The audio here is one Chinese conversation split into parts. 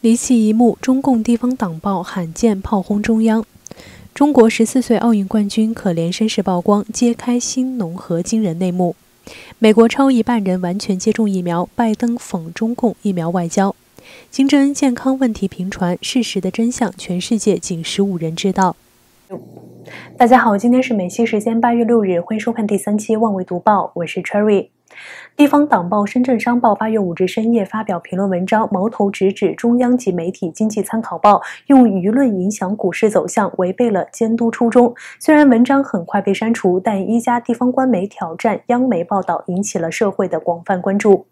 离奇一幕：中共地方党报罕见炮轰中央。中国十四岁奥运冠军可怜身世曝光，揭开新农合惊人内幕。美国超一半人完全接种疫苗，拜登讽中共疫苗外交。金正恩健康问题频传，事实的真相全世界仅十五人知道。大家好，今天是美西时间八月六日，欢迎收看第三期《望维读报》，我是 Cherry。地方党报《深圳商报》八月五日深夜发表评论文章，矛头直指中央级媒体《经济参考报》用舆论影响股市走向，违背了监督初衷。虽然文章很快被删除，但一家地方官媒挑战央媒报道，引起了社会的广泛关注。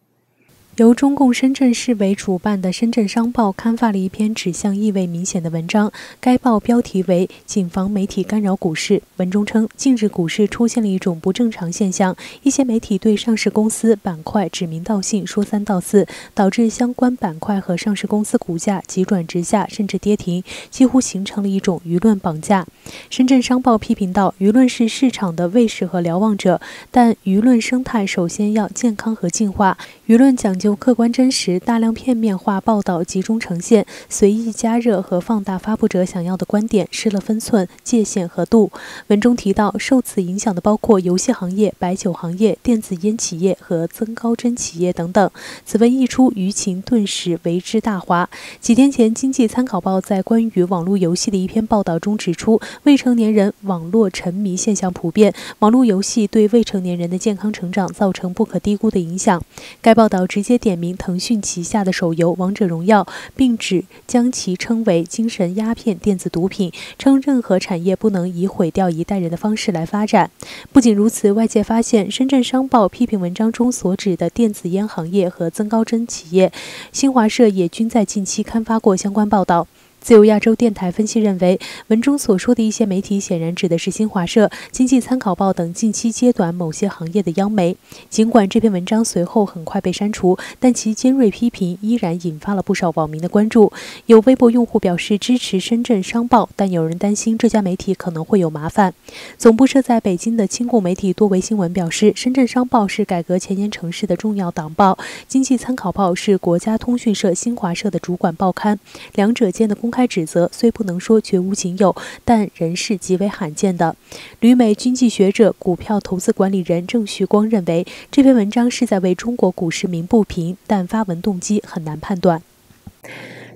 由中共深圳市委主办的《深圳商报》刊发了一篇指向意味明显的文章。该报标题为“谨防媒体干扰股市”。文中称，近日股市出现了一种不正常现象：一些媒体对上市公司板块指名道姓，说三道四，导致相关板块和上市公司股价急转直下，甚至跌停，几乎形成了一种舆论绑架。《深圳商报》批评道：“舆论是市场的卫士和瞭望者，但舆论生态首先要健康和净化。舆论讲究。”客观真实，大量片面化报道集中呈现，随意加热和放大发布者想要的观点，失了分寸、界限和度。文中提到，受此影响的包括游戏行业、白酒行业、电子烟企业和增高针企业等等。此文一出，舆情顿时为之大哗。几天前，《经济参考报》在关于网络游戏的一篇报道中指出，未成年人网络沉迷现象普遍，网络游戏对未成年人的健康成长造成不可低估的影响。该报道直接。点名腾讯旗下的手游《王者荣耀》，并指将其称为“精神鸦片”电子毒品，称任何产业不能以毁掉一代人的方式来发展。不仅如此，外界发现《深圳商报》批评文章中所指的电子烟行业和增高针企业，新华社也均在近期刊发过相关报道。自由亚洲电台分析认为，文中所说的一些媒体显然指的是新华社、经济参考报等近期揭短某些行业的央媒。尽管这篇文章随后很快被删除，但其尖锐批评依然引发了不少网民的关注。有微博用户表示支持深圳商报，但有人担心这家媒体可能会有麻烦。总部设在北京的亲共媒体多维新闻表示，深圳商报是改革前沿城市的重要党报，经济参考报是国家通讯社新华社的主管报刊，两者间的公。公开指责虽不能说绝无仅有，但仍是极为罕见的。旅美经济学者、股票投资管理人郑旭光认为，这篇文章是在为中国股市鸣不平，但发文动机很难判断。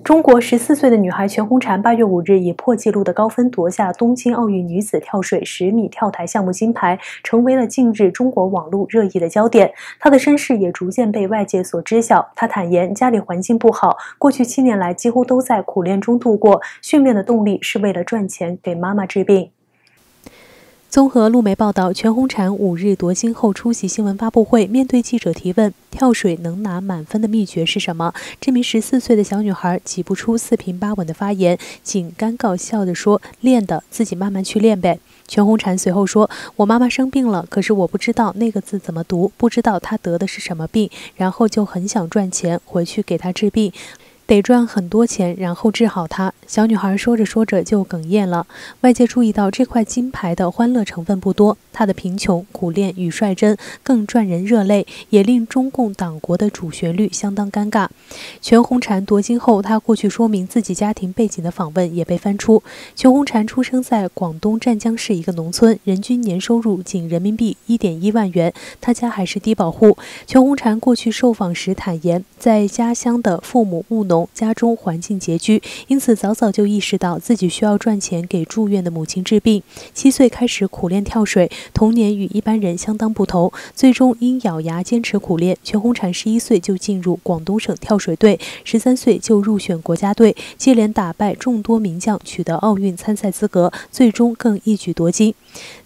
中国十四岁的女孩全红婵八月五日以破纪录的高分夺下东京奥运女子跳水十米跳台项目金牌，成为了近日中国网络热议的焦点。她的身世也逐渐被外界所知晓。她坦言，家里环境不好，过去七年来几乎都在苦练中度过，训练的动力是为了赚钱给妈妈治病。综合路媒报道，全红婵五日夺金后出席新闻发布会，面对记者提问，跳水能拿满分的秘诀是什么？这名十四岁的小女孩挤不出四平八稳的发言，仅尴尬笑地说：“练的，自己慢慢去练呗。”全红婵随后说：“我妈妈生病了，可是我不知道那个字怎么读，不知道她得的是什么病，然后就很想赚钱回去给她治病。”得赚很多钱，然后治好他。小女孩说着说着就哽咽了。外界注意到这块金牌的欢乐成分不多，她的贫穷、苦练与率真更赚人热泪，也令中共党国的主旋律相当尴尬。全红婵夺金后，她过去说明自己家庭背景的访问也被翻出。全红婵出生在广东湛江市一个农村，人均年收入仅人民币一点一万元，她家还是低保户。全红婵过去受访时坦言，在家乡的父母务农。家中环境拮据，因此早早就意识到自己需要赚钱给住院的母亲治病。七岁开始苦练跳水，童年与一般人相当不同，最终因咬牙坚持苦练，全红婵十一岁就进入广东省跳水队，十三岁就入选国家队，接连打败众多名将，取得奥运参赛资格，最终更一举夺金。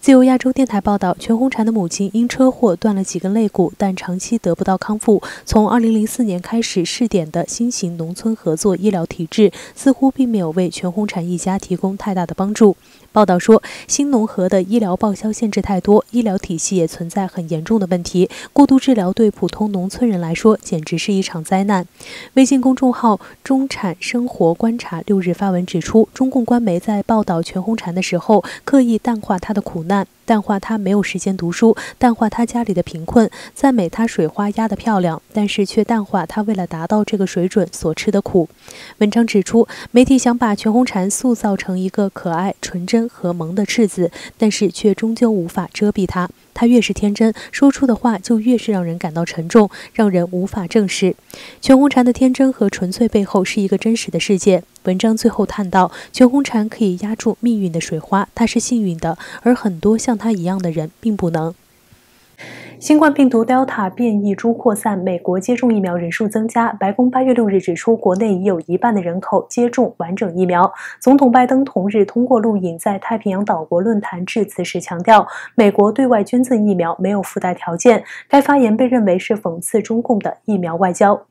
自由亚洲电台报道，全红婵的母亲因车祸断了几根肋骨，但长期得不到康复。从二零零四年开始试点的新型农村合作医疗体制，似乎并没有为全红婵一家提供太大的帮助。报道说，新农合的医疗报销限制太。太多，医疗体系也存在很严重的问题。过度治疗对普通农村人来说简直是一场灾难。微信公众号“中产生活观察”六日发文指出，中共官媒在报道全红婵的时候，刻意淡化她的苦难。淡化他没有时间读书，淡化他家里的贫困，赞美他水花压得漂亮，但是却淡化他为了达到这个水准所吃的苦。文章指出，媒体想把全红婵塑造成一个可爱、纯真和萌的赤子，但是却终究无法遮蔽他。他越是天真，说出的话就越是让人感到沉重，让人无法正视。全红婵的天真和纯粹背后是一个真实的世界。文章最后叹道：“全红婵可以压住命运的水花，她是幸运的，而很多像她一样的人并不能。”新冠病毒 Delta 变异株扩散，美国接种疫苗人数增加。白宫八月六日指出，国内已有一半的人口接种完整疫苗。总统拜登同日通过录影，在太平洋岛国论坛致辞时强调，美国对外捐赠疫苗没有附带条件。该发言被认为是讽刺中共的疫苗外交。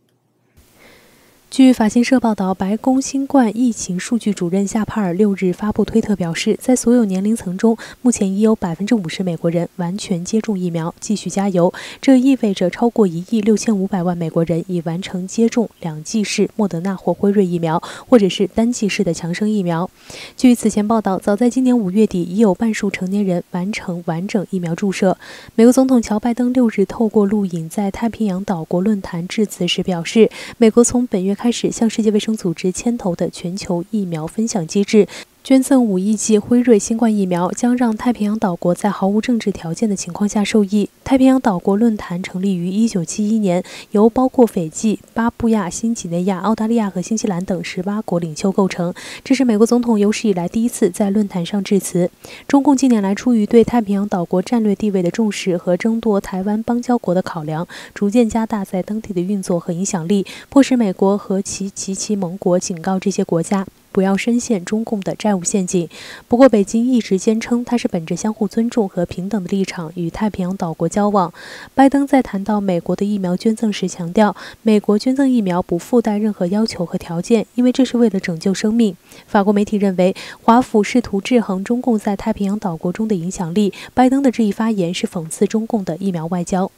据法新社报道，白宫新冠疫情数据主任夏帕尔六日发布推特表示，在所有年龄层中，目前已有百分之五十美国人完全接种疫苗，继续加油。这意味着超过一亿六千五百万美国人已完成接种两剂式莫德纳或辉瑞疫苗，或者是单剂式的强生疫苗。据此前报道，早在今年五月底，已有半数成年人完成完整疫苗注射。美国总统乔拜登六日透过录影在太平洋岛国论坛致辞时表示，美国从本月开始向世界卫生组织牵头的全球疫苗分享机制。捐赠五亿剂辉瑞新冠疫苗，将让太平洋岛国在毫无政治条件的情况下受益。太平洋岛国论坛成立于1971年，由包括斐济、巴布亚新几内亚、澳大利亚和新西兰等十八国领袖构成。这是美国总统有史以来第一次在论坛上致辞。中共近年来出于对太平洋岛国战略地位的重视和争夺台湾邦交国的考量，逐渐加大在当地的运作和影响力，迫使美国和其及其盟国警告这些国家。不要深陷中共的债务陷阱。不过，北京一直坚称，它是本着相互尊重和平等的立场与太平洋岛国交往。拜登在谈到美国的疫苗捐赠时强调，美国捐赠疫苗不附带任何要求和条件，因为这是为了拯救生命。法国媒体认为，华府试图制衡中共在太平洋岛国中的影响力。拜登的这一发言是讽刺中共的疫苗外交。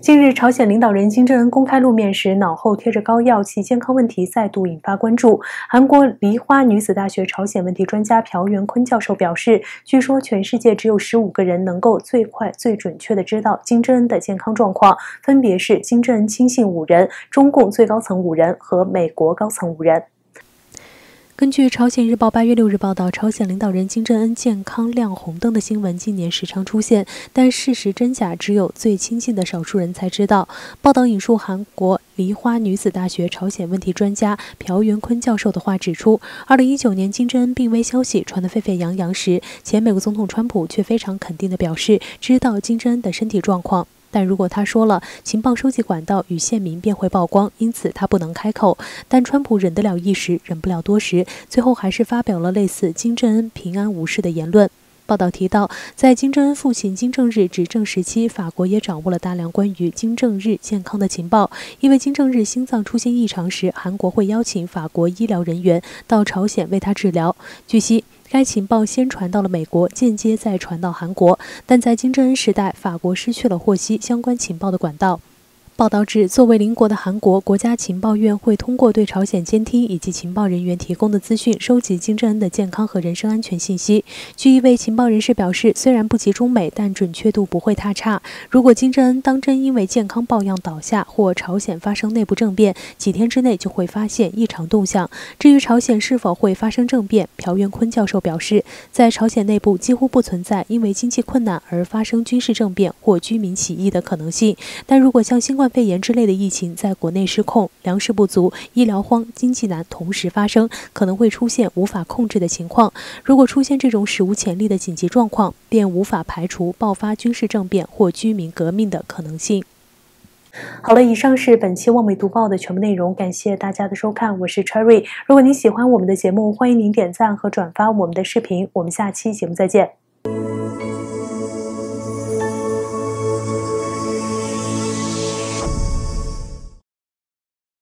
近日，朝鲜领导人金正恩公开露面时，脑后贴着膏药，其健康问题再度引发关注。韩国梨花女子大学朝鲜问题专家朴元坤教授表示，据说全世界只有十五个人能够最快、最准确地知道金正恩的健康状况，分别是金正恩亲信五人、中共最高层五人和美国高层五人。根据朝鲜日报八月六日报道，朝鲜领导人金正恩健康亮红灯的新闻近年时常出现，但事实真假只有最亲近的少数人才知道。报道引述韩国梨花女子大学朝鲜问题专家朴元坤教授的话指出，二零一九年金正恩病危消息传得沸沸扬扬时，前美国总统川普却非常肯定地表示知道金正恩的身体状况。但如果他说了，情报收集管道与县民便会曝光，因此他不能开口。但川普忍得了一时，忍不了多时，最后还是发表了类似金正恩平安无事的言论。报道提到，在金正恩父亲金正日执政时期，法国也掌握了大量关于金正日健康的情报。因为金正日心脏出现异常时，韩国会邀请法国医疗人员到朝鲜为他治疗。据悉。该情报先传到了美国，间接再传到韩国，但在金正恩时代，法国失去了获悉相关情报的管道。报道指，作为邻国的韩国国家情报院会通过对朝鲜监听以及情报人员提供的资讯，收集金正恩的健康和人身安全信息。据一位情报人士表示，虽然不及中美，但准确度不会太差。如果金正恩当真因为健康抱恙倒下，或朝鲜发生内部政变，几天之内就会发现异常动向。至于朝鲜是否会发生政变，朴元坤教授表示，在朝鲜内部几乎不存在因为经济困难而发生军事政变或居民起义的可能性。但如果像新冠肺炎之类的疫情在国内失控，粮食不足、医疗荒、经济难同时发生，可能会出现无法控制的情况。如果出现这种史无前例的紧急状况，便无法排除爆发军事政变或居民革命的可能性。好了，以上是本期《望美读报》的全部内容，感谢大家的收看，我是 Cherry。如果您喜欢我们的节目，欢迎您点赞和转发我们的视频。我们下期节目再见。